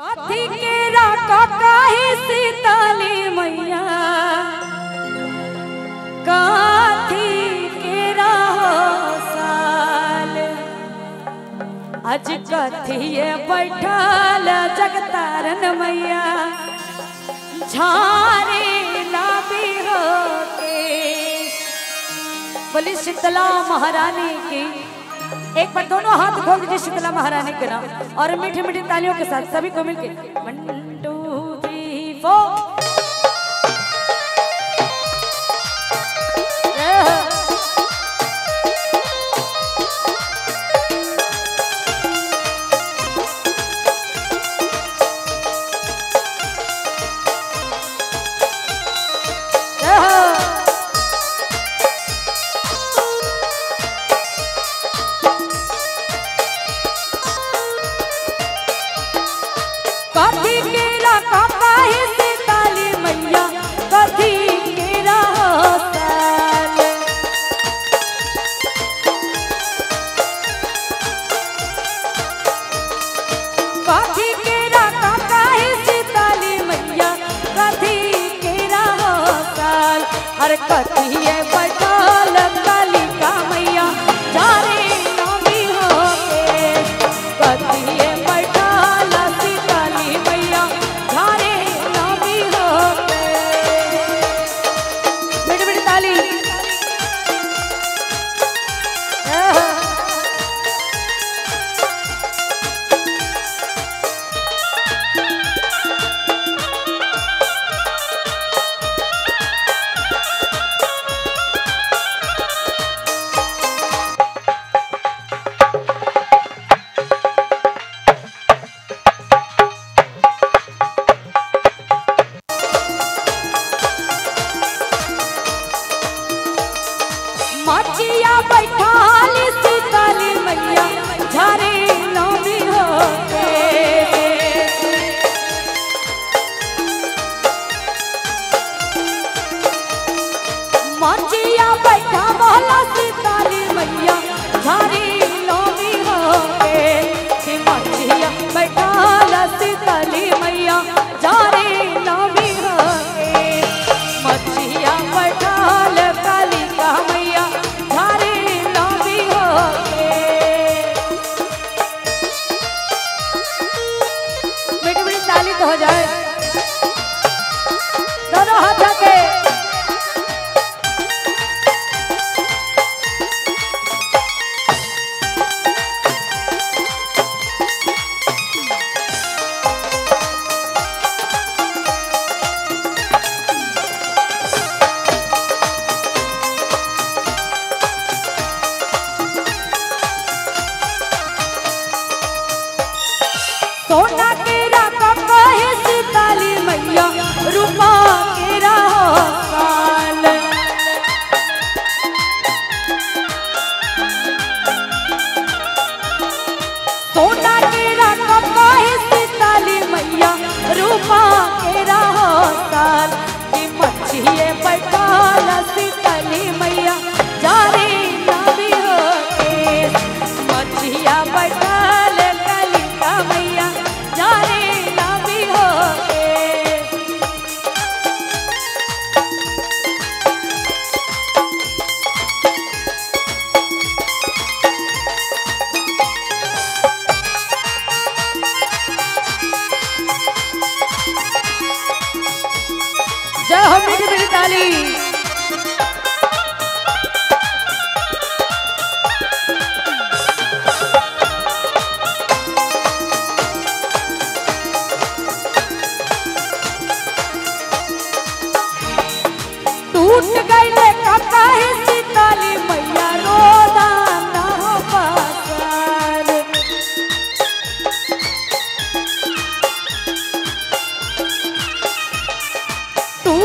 कथी केरा ककाही सीताली मैया। कथी केरा हो साल। आज कथिए बैठल जगतारन मैया। झारे लाबी हो बोली, शीतला महारानी की एक बार दोनों हाथ खोल दीजिए शीतला महारानी के नाम और मीठी मीठी तालियों के साथ सभी को मिलकर वन टू थ्री फोर कथी सीताली मैया कथी हर कथिए का हो मिट मिट ताली।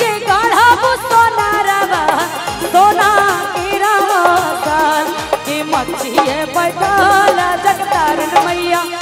के मैया।